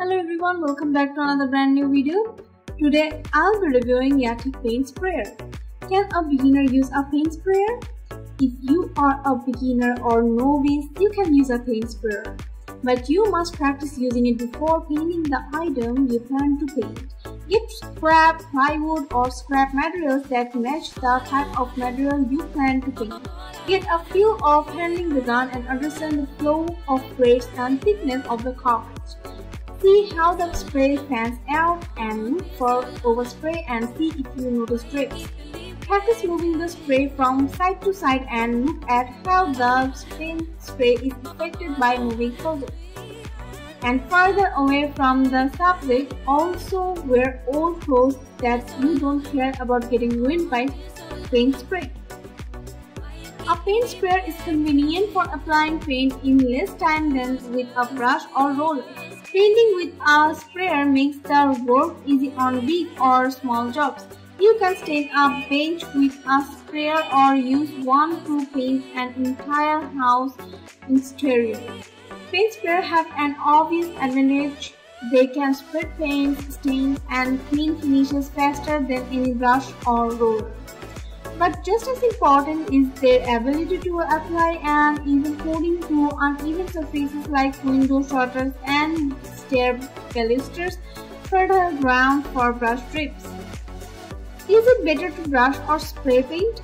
Hello everyone, welcome back to another brand new video. Today I'll be reviewing YATTICH Paint Sprayer. Can a beginner use a paint sprayer? If you are a beginner or novice, you can use a paint sprayer. But you must practice using it before painting the item you plan to paint. Get scrap, plywood or scrap materials that match the type of material you plan to paint. Get a feel of handling the gun and understand the flow of grades and thickness of the cartridge. See how the spray fans out and look for overspray and see if you notice drips. Practice moving the spray from side to side and look at how the spin spray is affected by moving closer. And further away from the subject, also wear old clothes that you don't care about getting ruined by paint spray. A paint sprayer is convenient for applying paint in less time than with a brush or roller. Painting with a sprayer makes the work easy on big or small jobs. You can stain a bench with a sprayer or use one to paint an entire house interior. Paint sprayers have an obvious advantage. They can spread paint, stains, and clean finishes faster than any brush or roller. But just as important is their ability to apply an even coating to uneven surfaces like window shutters and stair balusters, fertile ground for brush strips. Is it better to brush or spray paint?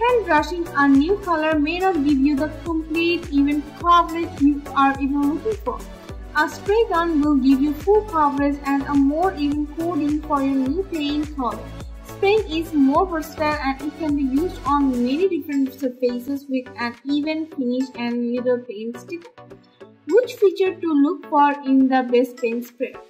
Hand brushing a new color may not give you the complete even coverage you are even looking for. A spray gun will give you full coverage and a more even coating for your new paint color. Spraying is more versatile and it can be used on many different surfaces with an even finish and little paint stick. Which feature to look for in the best paint sprayer?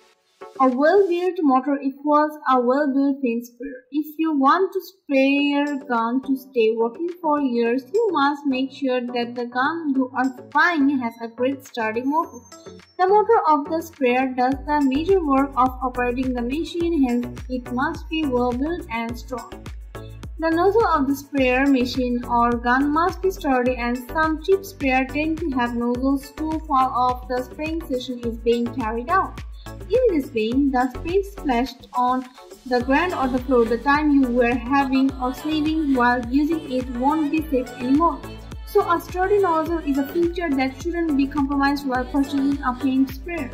A well-built motor equals a well-built paint sprayer. If you want to spray your gun to stay working for years, you must make sure that the gun you are buying has a great sturdy motor. The motor of the sprayer does the major work of operating the machine, hence it must be well built and strong. The nozzle of the sprayer machine or gun must be sturdy and some cheap sprayers tend to have nozzles too far off the spraying session is being carried out. In this vein, the spray splashed on the ground or the floor the time you were having or saving while using it won't be safe anymore. So a sturdy nozzle is a feature that shouldn't be compromised while purchasing a paint sprayer.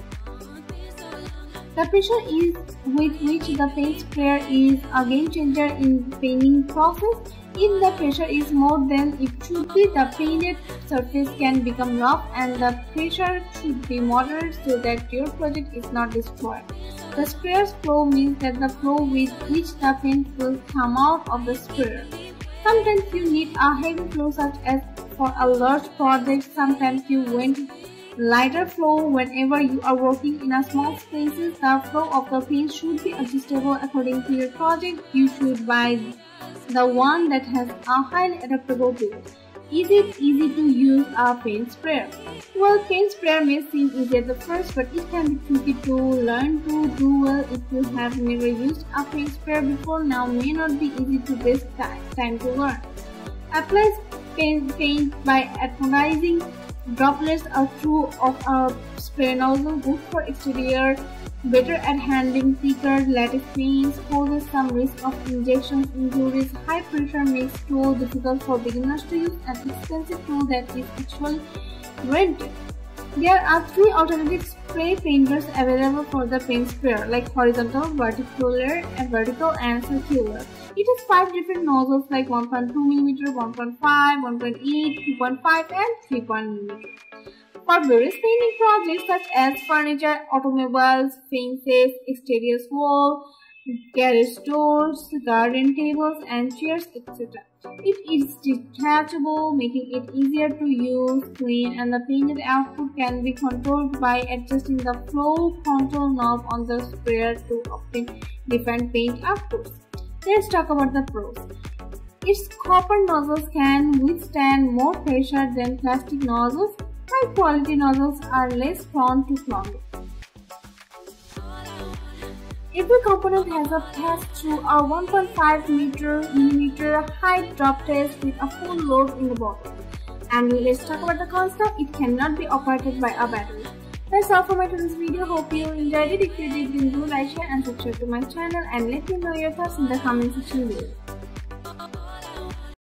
The pressure is with which the paint sprayer is a game changer in painting process. If the pressure is more than it should be, the painted surface can become rough and the pressure should be moderate so that your project is not destroyed. The sprayer's flow means that the flow with which the paint will come out of the sprayer. Sometimes you need a heavy flow such as for a large project, sometimes you want lighter flow whenever you are working in a small spaces. The flow of the paint should be adjustable according to your project. You should buy the one that has a highly adaptable build. Is it easy to use a paint sprayer? Well, paint sprayer may seem easy at the first, but it can be tricky to learn to do well if you have never used a paint sprayer before. Now may not be easy to waste time to learn. Apply paint, paint by atomizing droplets or through of a spray nozzle good for exterior better at handling thicker latex paints poses some risk of injections injuries high pressure makes tool difficult for beginners to use an expensive tool that is actually rented. There are three alternative spray painters available for the paint sprayer like horizontal vertical and vertical and circular it has five different nozzles like 1.2 mm, 1.5, 1.8, 2.5 and 3 mm. For various painting projects such as furniture, automobiles, fences, exterior wall, garage doors, garden tables and chairs, etc. It is detachable, making it easier to use, clean, and the painted output can be controlled by adjusting the flow control knob on the sprayer to obtain different paint outputs. Let's talk about the pros. Its copper nozzles can withstand more pressure than plastic nozzles. High quality nozzles are less prone to clogging. Every component has a pass through a 1.5 meter millimeter high drop test with a full load in the bottle. And let's talk about the cons It cannot be operated by a battery. That's all for my today's video. Hope you enjoyed it. If you did, then do like, share and subscribe to my channel and let me know your thoughts in the comment section below.